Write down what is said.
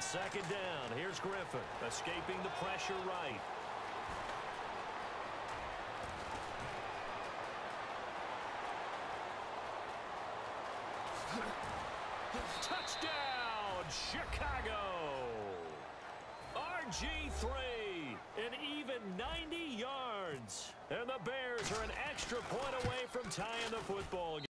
On second down, here's Griffin, escaping the pressure right. Touchdown, Chicago! RG3, an even 90 yards. And the Bears are an extra point away from tying the football game.